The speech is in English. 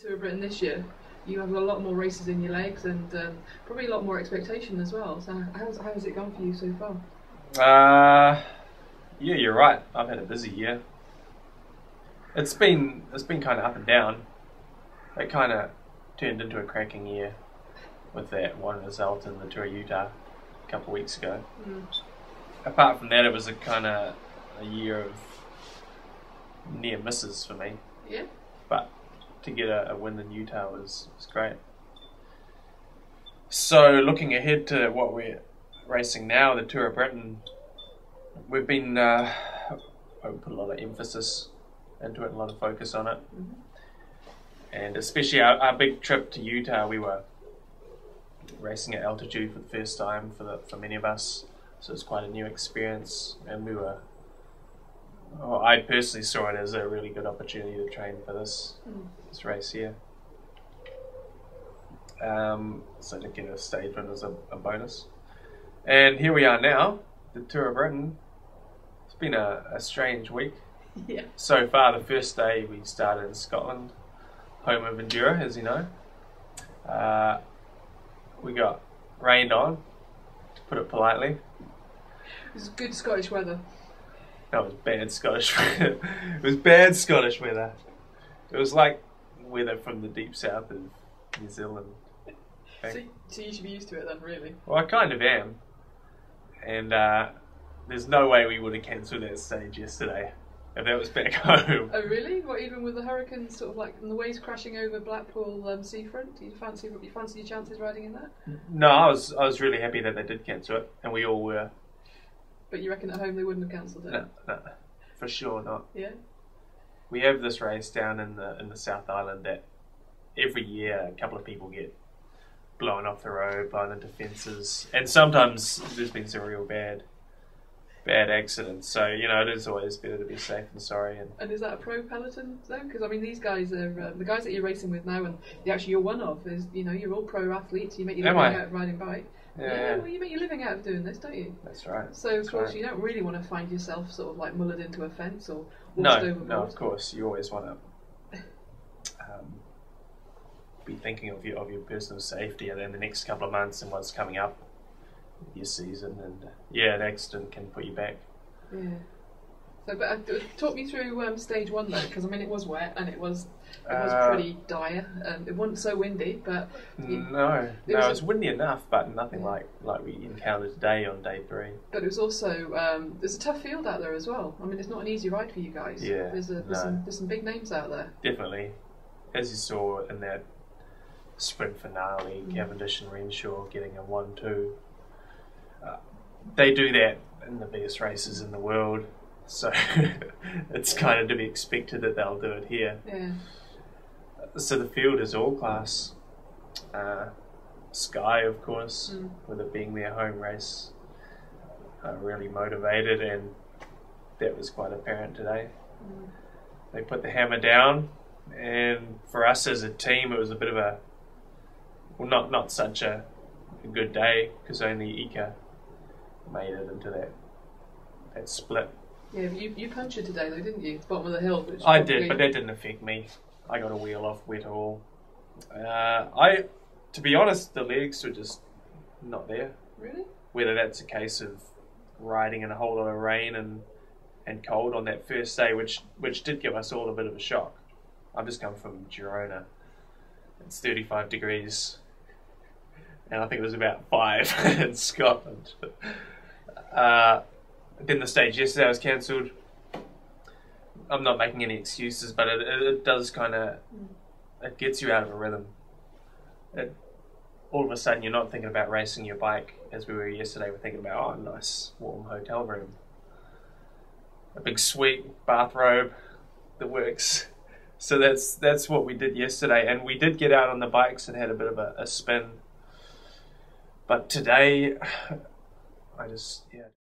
Tour of Britain this year, you have a lot more races in your legs and um, probably a lot more expectation as well. So how's, how has it gone for you so far? Uh, yeah, you're right. I've had a busy year. It's been it's been kind of up and down. It kind of turned into a cracking year with that one result in the Tour of Utah a couple of weeks ago. Mm. Apart from that, it was a kind of a year of near misses for me. Yeah. But to get a, a win in Utah was, was great. So looking ahead to what we're racing now, the Tour of Britain, we've been uh, we put a lot of emphasis into it, a lot of focus on it, Mhm. and especially our, our big trip to Utah, we were racing at altitude for the first time for the, for many of us. So it's quite a new experience, and we were. Well, I personally saw it as a really good opportunity to train for this Mm. this race here. Um, so to get a stage win is a, a bonus. And here we are now, the Tour of Britain. It's been a, a strange week. Yeah. So far, the first day we started in Scotland, home of Endura, as you know. Uh, we got rained on, to put it politely. It was good Scottish weather. That was bad Scottish weather. it was bad Scottish weather. It was like weather from the deep south of New Zealand. So, so you should be used to it then, really. Well, I kind of am. And uh, there's no way we would have cancelled that stage yesterday if that was back home. Oh, really? What, even with the hurricane sort of like and the waves crashing over Blackpool um, seafront? Do you fancy you fancy your chances riding in that? No, I was I was really happy that they did cancel it, and we all were. But you reckon at home they wouldn't have cancelled it? No, no, for sure not. Yeah. We have this race down in the in the South Island that every year a couple of people get blown off the road, blown into fences, and sometimes there's been some real bad bad accidents. So you know it is always better to be safe than sorry. And And is that a pro peloton though? Because I mean, these guys are um, the guys that you're racing with now, and the, actually you're one of is you know you're all pro athletes. You make your Am living I? out of riding bike. yeah, well, you make your living out of doing this, don't you? that's right. So of That's course right. you don't really want to find yourself sort of like mullered into a fence or No, overboard. no, of course you always want to um, be thinking of your of your personal safety, and then the next couple of months and what's coming up your season, and uh, yeah, an accident can put you back. Yeah. So, but uh, talk me through um, stage one though, because I mean it was wet and it was it was Uh, pretty dire. Um, it wasn't so windy, but you- No, It no, was it a- was windy enough, but nothing like like we encountered today on day three. but it was also um, there's a tough field out there as well. I mean it's not an easy ride for you guys. Yeah, There's a there's, no. some, there's some big names out there. Definitely, as you saw in that sprint finale, Mm. Cavendish and Renshaw getting a one-two. Uh, they do that in the biggest races in the world, so it's kind of to be expected that they'll do it here. Yeah. So the field is all class. Uh, Sky, of course, Mm. with it being their home race, are really motivated, and that was quite apparent today. Mm. They put the hammer down, and for us as a team, it was a bit of a well, not not such a, a good day because only Iker made it into that that split. Yeah, you you punctured today though, didn't you? Bottom of the hill. Which I did, but that didn't affect me. I got a wheel off wet all. Uh, I, to be honest, the legs were just not there. really. Whether that's a case of riding in a whole lot of rain and and cold on that first day, which which did give us all a bit of a shock. I've just come from Girona. It's 35 degrees, and I think it was about five in Scotland. Uh, then the stage yesterday was cancelled. I'm not making any excuses, but it, it, it does kind of it gets you out of a rhythm. It, all of a sudden, you're not thinking about racing your bike as we were yesterday. We're thinking about oh, nice warm hotel room, a big suite, bathrobe, the works. So that's that's what we did yesterday, and we did get out on the bikes and had a bit of a, a spin. But today, I just yeah.